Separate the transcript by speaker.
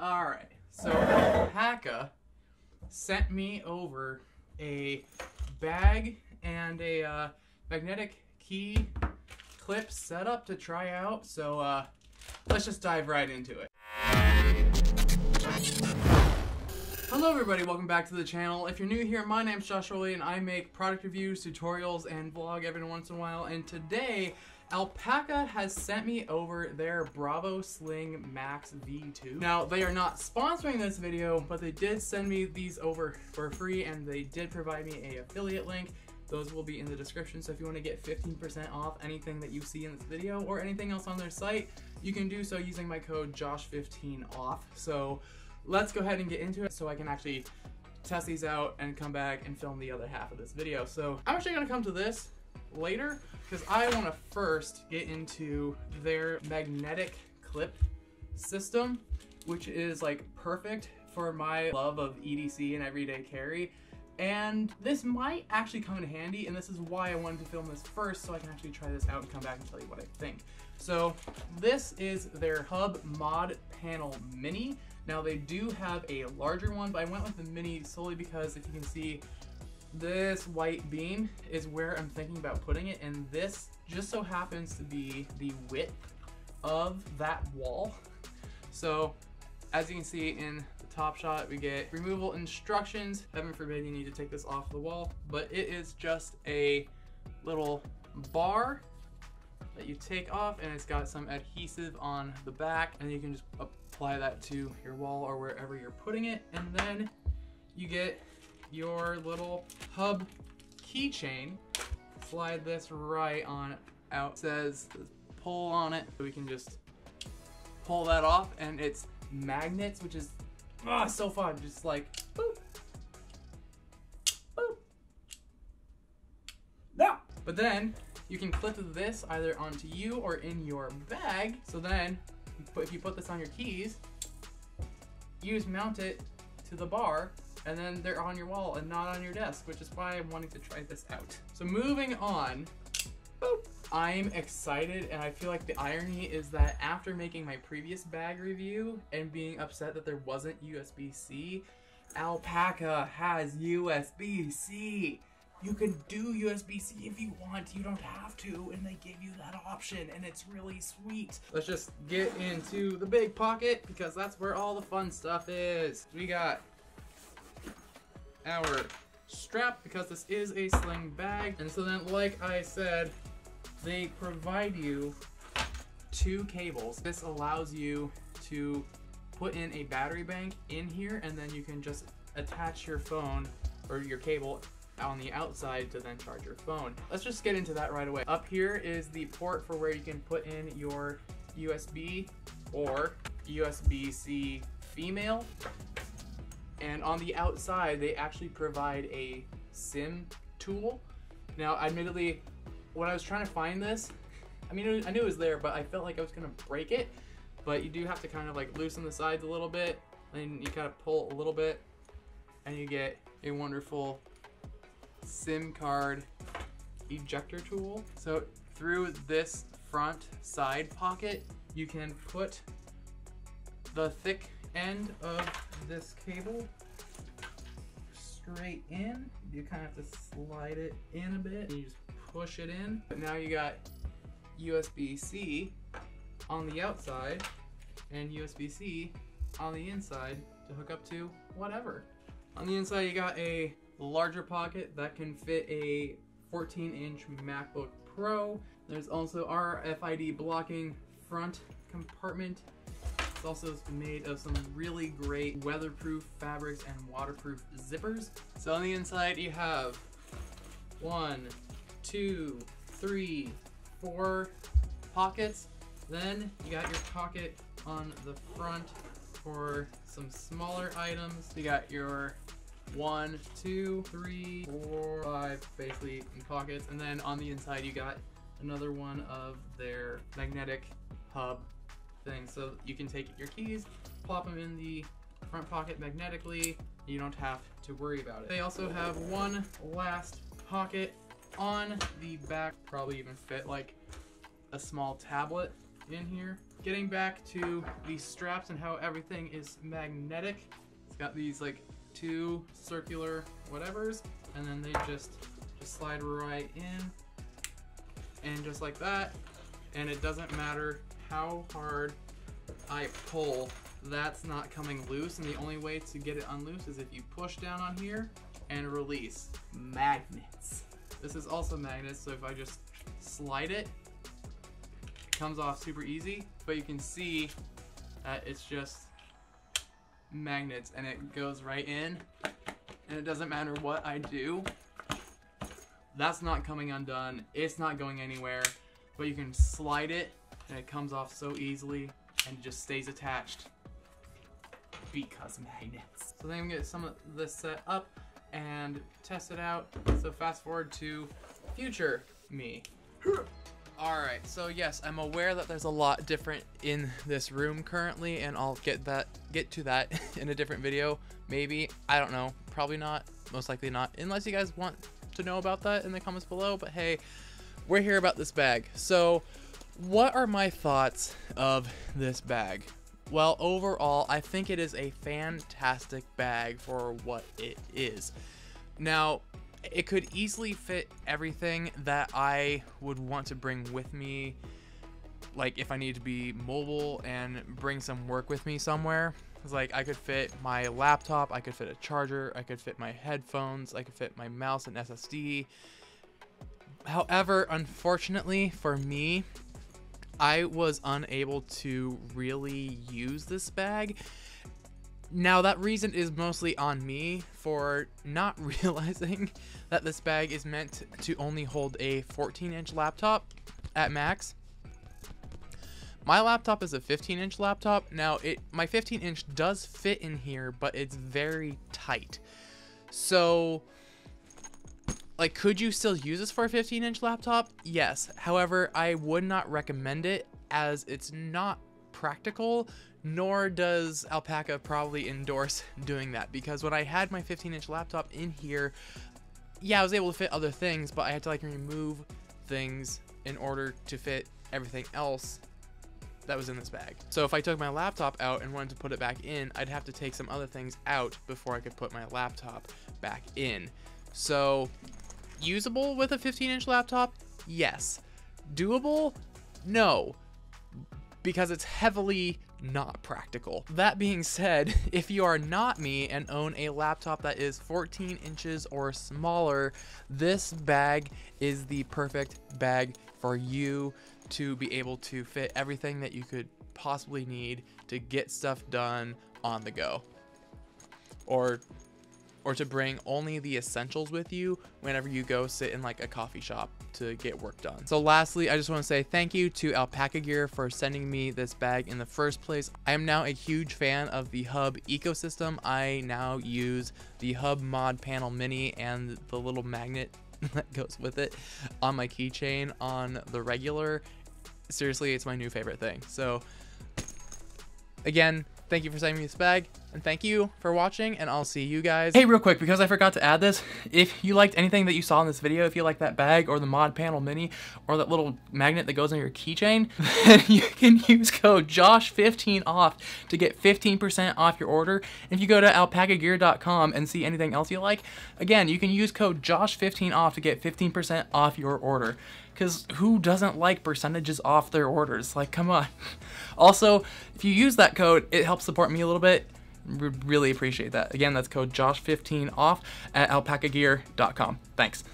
Speaker 1: Alright, so Alpaka sent me over a bag and a uh, magnetic key clip setup to try out, so uh, let's just dive right into it. Hello everybody, welcome back to the channel. If you're new here, my name's Josh Schorle and I make product reviews, tutorials, and vlog every once in a while. And today, Alpaka has sent me over their Bravo Sling Max V2. Now, they are not sponsoring this video, but they did send me these over for free and they did provide me a affiliate link. Those will be in the description, so if you want to get 15% off anything that you see in this video or anything else on their site, you can do so using my code JOSH15OFF. So let's go ahead and get into it so I can actually test these out and come back and film the other half of this video. So I'm actually to come to this later because I want to first get into their magnetic clip system, which is like perfect for my love of EDC and everyday carry. And this might actually come in handy, and this is why I wanted to film this first, so I can actually try this out and come back and tell you what I think. So this is their Hub Mod Panel Mini. Now they do have a larger one, but I went with the Mini solely because if you can see, this white beam is where I'm thinking about putting it, and this just so happens to be the width of that wall. So as you can see in the top shot, we get removal instructions. Heaven forbid you need to take this off the wall, but it is just a little bar that you take off and it's got some adhesive on the back and you can just apply that to your wall or wherever you're putting it. And then you get your little hub keychain. Slide this right on out. It says pull on it. We can just pull that off and it's magnets, which is oh, so fun. Just like boop, boop. No. But then you can clip this either onto you or in your bag. So then if you put this on your keys, you just mount it to the bar and then they're on your wall and not on your desk, which is why I'm wanting to try this out. So moving on, boop, I'm excited and I feel like the irony is that after making my previous bag review and being upset that there wasn't USB-C, Alpaka has USB-C. You can do USB-C if you want, you don't have to, and they give you that option, and it's really sweet. Let's just get into the big pocket, because that's where all the fun stuff is. We got our strap because this is a sling bag. And so then, like I said, they provide you two cables. This allows you to put in a battery bank in here and then you can just attach your phone or your cable on the outside to then charge your phone. Let's just get into that right away. Up here is the port for where you can put in your USB or USB-C female and on the outside, they actually provide a SIM tool. Now, admittedly, when I was trying to find this, I mean, I knew it was there, but I felt like I was gonna break it. But you do have to kind of like loosen the sides a little bit, and you kind of pull a little bit, and you get a wonderful SIM card ejector tool. So through this front side pocket, you can put the thick end of this cable straight in. You kind of have to slide it in a bit. You just push it in. But now you got USB-C on the outside and USB-C on the inside to hook up to whatever. On the inside you got a larger pocket that can fit a 14 inch MacBook Pro. There's also RFID blocking front compartment it's also made of some really great weatherproof fabrics and waterproof zippers. So on the inside you have one, two, three, four pockets. Then you got your pocket on the front for some smaller items. You got your one, two, three, four, five, basically in pockets. And then on the inside you got another one of their magnetic hub thing. So you can take your keys, plop them in the front pocket magnetically. You don't have to worry about it. They also have one last pocket on the back, probably even fit like a small tablet in here. getting back to the straps and how everything is magnetic. It's got these like two circular whatevers, and then they just, just slide right in, and just like that. And it doesn't matter how hard I pull, that's not coming loose. And the only way to get it unloose is if you push down on here and release. Magnets. This is also magnets, so if I just slide it, it comes off super easy, but you can see that it's just magnets and it goes right in and it doesn't matter what I do. That's not coming undone. It's not going anywhere, but you can slide it and it comes off so easily and just stays attached because magnets. So then I'm gonna get some of this set up and test it out. So fast forward to future me. Alright, so yes, I'm aware that there's a lot different in this room currently, and I'll get that get to that in a different video. Maybe. I don't know. Probably not. Most likely not. Unless you guys want to know about that in the comments below. But hey, we're here about this bag. So what are my thoughts of this bag? Well, overall, I think it is a fantastic bag for what it is. Now, it could easily fit everything that I would want to bring with me like if I need to be mobile and bring some work with me somewhere. It's like I could fit my laptop, I could fit a charger, I could fit my headphones, I could fit my mouse and SSD. However, unfortunately for me, I was unable to really use this bag now that reason is mostly on me for not realizing that this bag is meant to only hold a 14 inch laptop at max. My laptop is a 15 inch laptop. Now it my 15 inch does fit in here, but it's very tight. So like could you still use this for a 15 inch laptop? Yes. However, I would not recommend it as it's not practical nor does Alpaka probably endorse doing that because when I had my 15 inch laptop in here, yeah, I was able to fit other things, but I had to like remove things in order to fit everything else that was in this bag. So if I took my laptop out and wanted to put it back in, I'd have to take some other things out before I could put my laptop back in. So usable with a 15 inch laptop? Yes. Doable? No. Because it's heavily not practical. That being said, if you are not me and own a laptop that is 14 inches or smaller, this bag is the perfect bag for you to be able to fit everything that you could possibly need to get stuff done on the go. Or or to bring only the essentials with you whenever you go sit in like a coffee shop to get work done. So lastly, I just want to say thank you to Alpaka Gear for sending me this bag in the first place. I am now a huge fan of the Hub ecosystem. I now use the Hub Mod Panel Mini and the little magnet that goes with it on my keychain on the regular. Seriously, it's my new favorite thing. So again, thank you for sending me this bag, and thank you for watching, and I'll see you guys. Hey, real quick, because I forgot to add this, if you liked anything that you saw in this video, if you like that bag, or the Mod Panel Mini, or that little magnet that goes on your keychain, then you can use code JOSH15 off to get 15% off your order. If you go to alpakagear.com and see anything else you like, again, you can use code JOSH15 off to get 15% off your order because who doesn't like percentages off their orders? Like, come on. Also, if you use that code, it helps support me a little bit. Really appreciate that. Again, that's code JOSH15 off at alpakagear.com. Thanks.